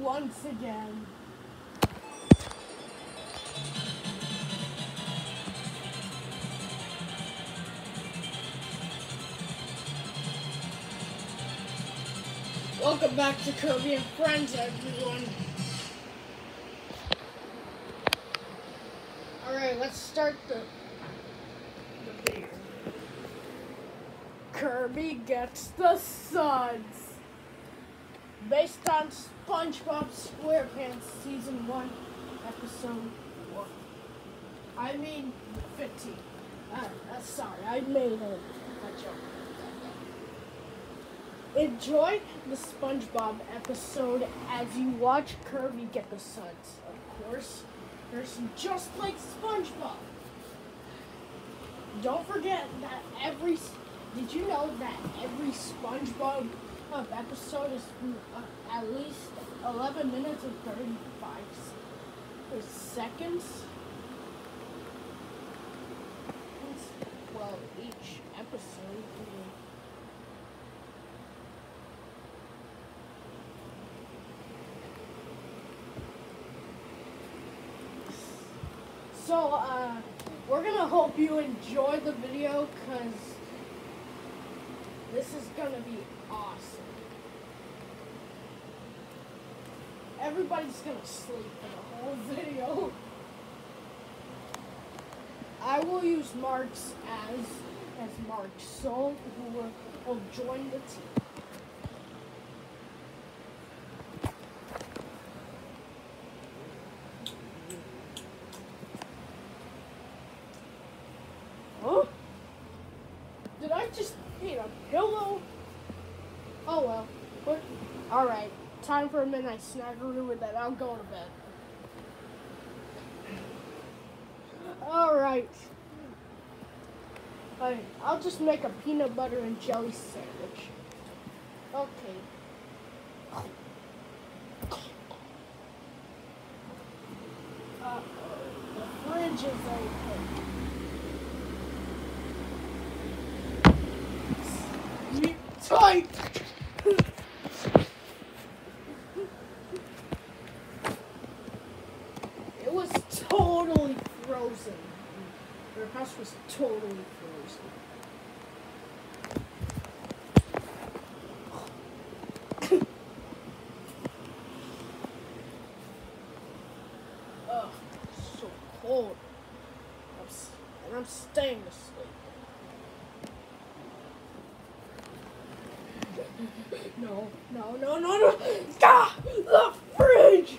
once again. Welcome back to Kirby and Friends, everyone. Alright, let's start the, the. Kirby gets the suds. Based on SpongeBob SquarePants Season 1, Episode 1. I mean, 15. Uh, uh, sorry, I made a, a joke. Enjoy the SpongeBob episode as you watch Kirby get the suds. Of course, there's just like SpongeBob. Don't forget that every. Did you know that every SpongeBob uh, episode is uh, at least 11 minutes and 35 seconds? Well, each episode. So, uh, we're gonna hope you enjoy the video because this is gonna be awesome. Everybody's gonna sleep for the whole video. I will use Marx as as Marx Soul, who will, join the team. Huh? Did I just eat a pillow? Oh well. What? All right. Time for a midnight snackaroo, and then I'll go to bed. All right. All right. I'll just make a peanut butter and jelly sandwich. Okay. Uh, the fridge is open. Sleep tight. It was totally frozen. Their house was totally frozen. Ugh, so cold. I'm, s- and I'm staying asleep. No, no, no, no, no! Ah! The fridge!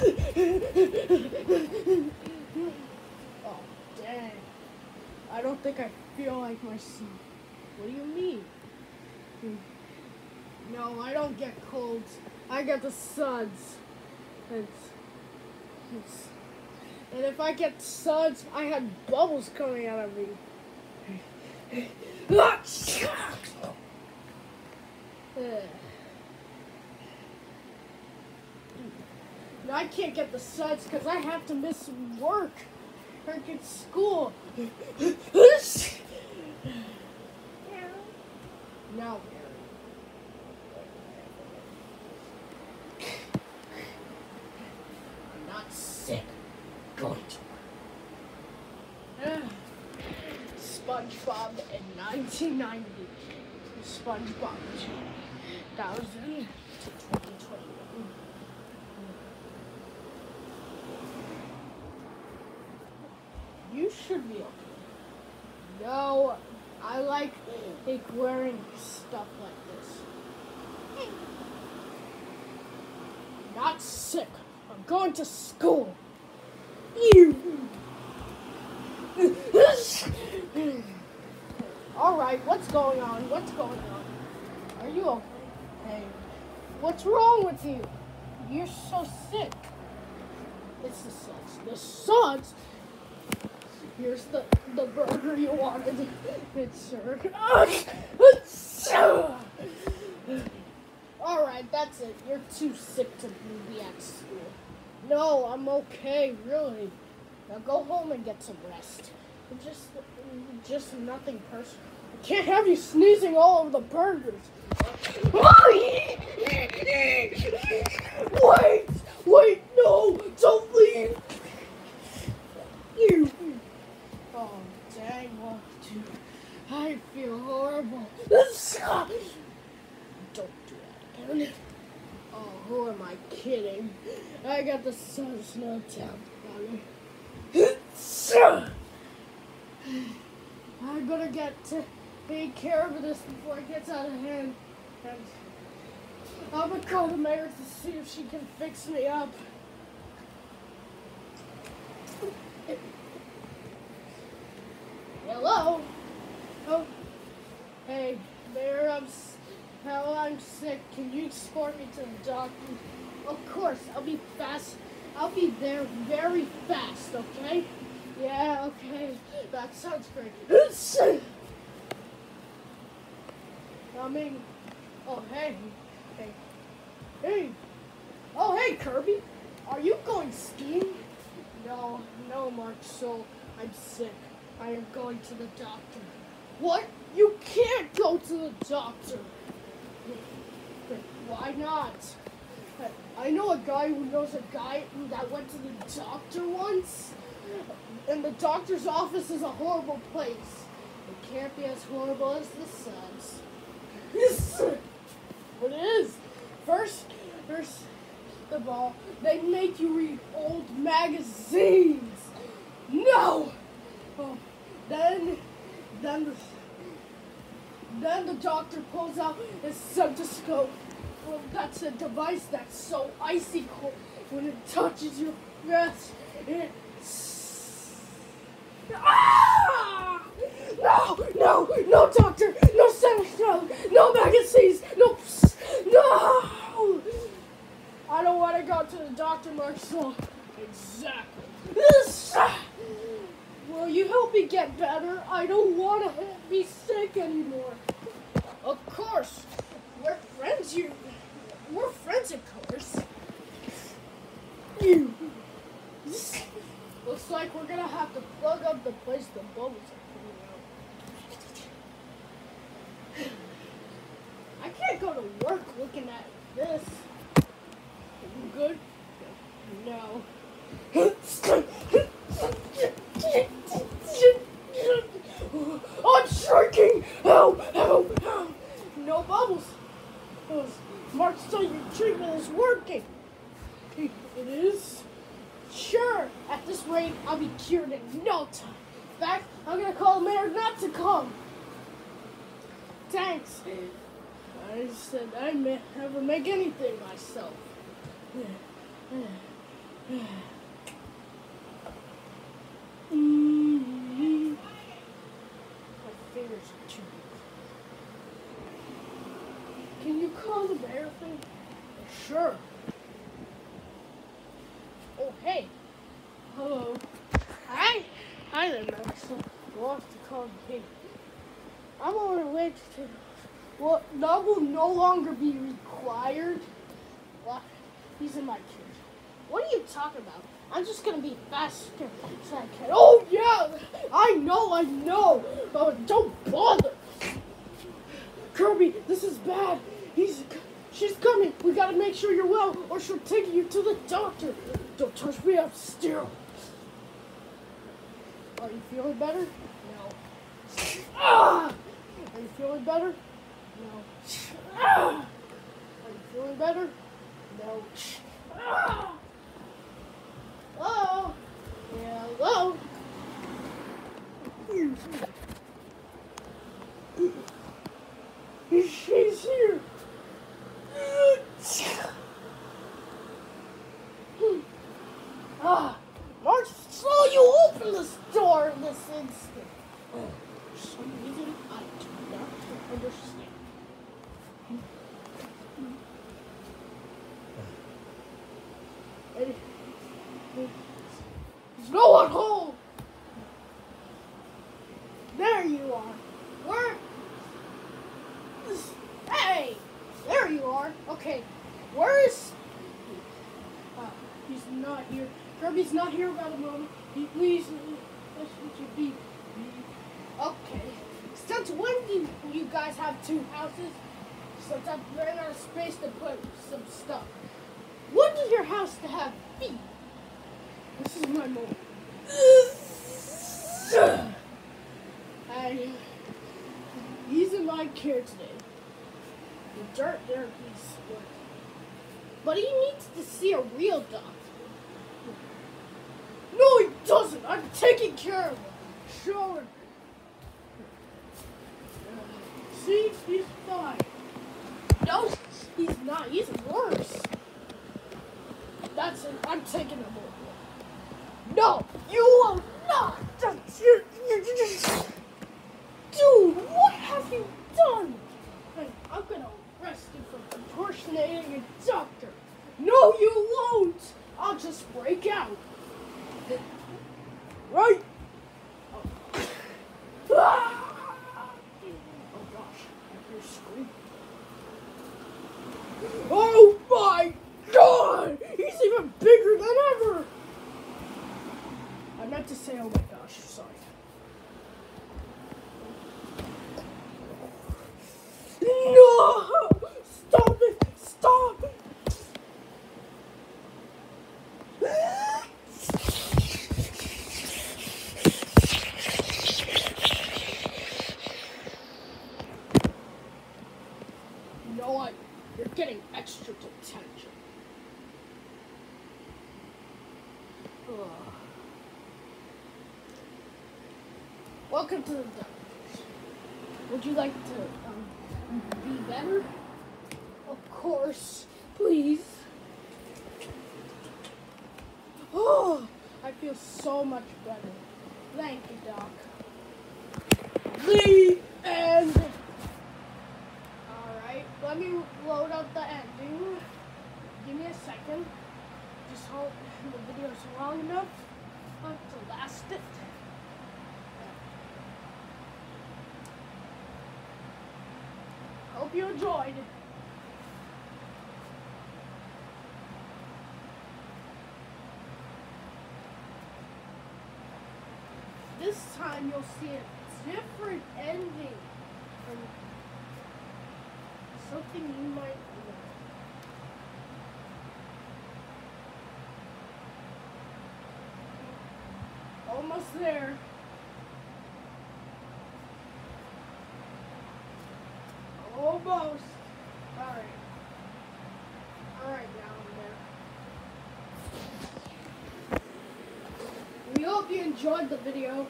Oh, dang. I don't think I feel like myself. What do you mean? No, I don't get colds. I get the suds. It's, it's, and if I get suds, I have bubbles coming out of me. Ugh. No, I can't get the suds because I have to miss work. Work at school. no, I'm not sick. SpongeBob in 1990. SpongeBob 2000 to 2020. You should be okay. No, I like like wearing stuff like this. Not sick. I'm going to school. You. All right, what's going on? What's going on? Are you okay? What's wrong with you? You're so sick. It's the suds. The suds? Here's the, the burger you wanted. It's sir. Alright, that's it. You're too sick to be at school. No, I'm okay, really. Now go home and get some rest. Just, just nothing personal. I can't have you sneezing all over the burgers. Wait! Wait, no! Don't leave! You! Oh, dang, what, dude. I feel horrible. Don't do that again. Oh, who am I kidding? I got the sun snow down on. I'm gonna get to take care of this before it gets out of hand. And I'm gonna call the mayor to see if she can fix me up. Hello? Oh, hey, Mayor, I'm, how I'm sick. Can you escort me to the doctor? Of course, I'll be fast. I'll be there very fast, okay? Yeah, okay. That sounds great. Coming. Oh, hey. Hey. Hey. Oh, hey, Kirby. Are you going skiing? No, no, Marx Soul. I'm sick. I am going to the doctor. What? You can't go to the doctor. Why not? I know a guy who knows a guy that went to the doctor once. And the doctor's office is a horrible place. It can't be as horrible as the sun's. What it is? First, first of all, they make you read old magazines. No. Then, the, then the doctor pulls out his stethoscope. Well, that's a device that's so icy cold when it touches your breast. It Ah! No, no, no, doctor, no stethoscope, no magazines, no, no. I don't want to go to the doctor, Marx Soul. Exactly. Will you help me get better? I don't want to be sick anymore. Of course. We're friends, you. We're friends, of course. You. Looks like we're gonna have to plug up the place the bubbles are coming out. I can't go to work looking at this. Good? No. I'm shrinking! Help! Help! Help! No bubbles. Mark, so your treatment is working. It is? Sure. At this rate, I'll be cured in. In fact, I'm gonna call the mayor not to come. Thanks. I said I may never make anything myself. Mm. My fingers are too. Can you call the mayor thing? Sure. Oh, hey. Hello. Hi. We'll. I'm on my way to. Well, that will no longer be required. What? He's in my queue. What are you talking about? I'm just gonna be faster so I can. Oh yeah, I know, I know. Oh, don't bother. Kirby, this is bad. He's, she's coming. We gotta make sure you're well, or she'll take you to the doctor. Don't touch me. I'm sterile. Are you feeling better? No. Ah! Are you feeling better? No. Ah! Are you feeling better? No. Ah! Hello? Hello? She's here. Ah, Mark, so you open this door this instant. For some reason, I do not understand. And There's no one. There you are. Where? Hey, there you are. Okay, where is? Uh, he's not here. Kirby's not here by the moment. He, please, listen to me. Okay. Since when do you guys have two houses? Since I'm running out of space to put some stuff. When does your house to have feet? This is my moment. I, he's in my care today. The dirt there, he's good. But he needs to see a real doctor. No, he doesn't. I'm taking care of him. Sure. See, he's fine. No, he's not. He's worse. That's it. I'm taking him over. No, you will not. That's you. Dude, what have you done? Hey, I'm gonna arrest you for impersonating a doctor. No, you won't. I'll just break out. Right? Oh. Ah! Oh gosh, I hear screaming. Oh my god! He's even bigger than ever! I meant to say, oh my gosh, sorry. No! Stop it! Stop it! You know what? You're getting extra detention. Ugh. Welcome to the doctors. Would you like to um, be better? Of course. Please. Oh, I feel so much better. Thank you, Doc. The end. Alright, let me load up the ending. Give me a second. Just hope the video's long enough to last it. Hope you enjoyed. This time you'll see a different ending from something you might know. Almost there. Almost. Alright. Alright, now I'm there. We hope you enjoyed the video.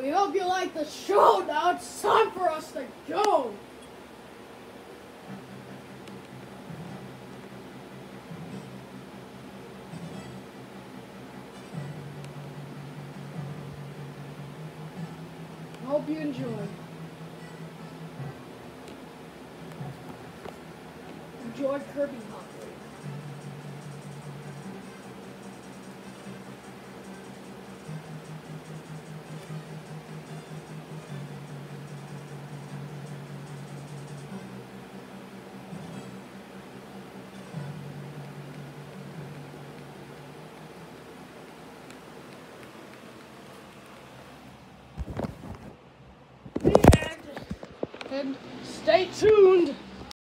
We hope you liked the show. Now it's time for us to go. Enjoy And stay tuned.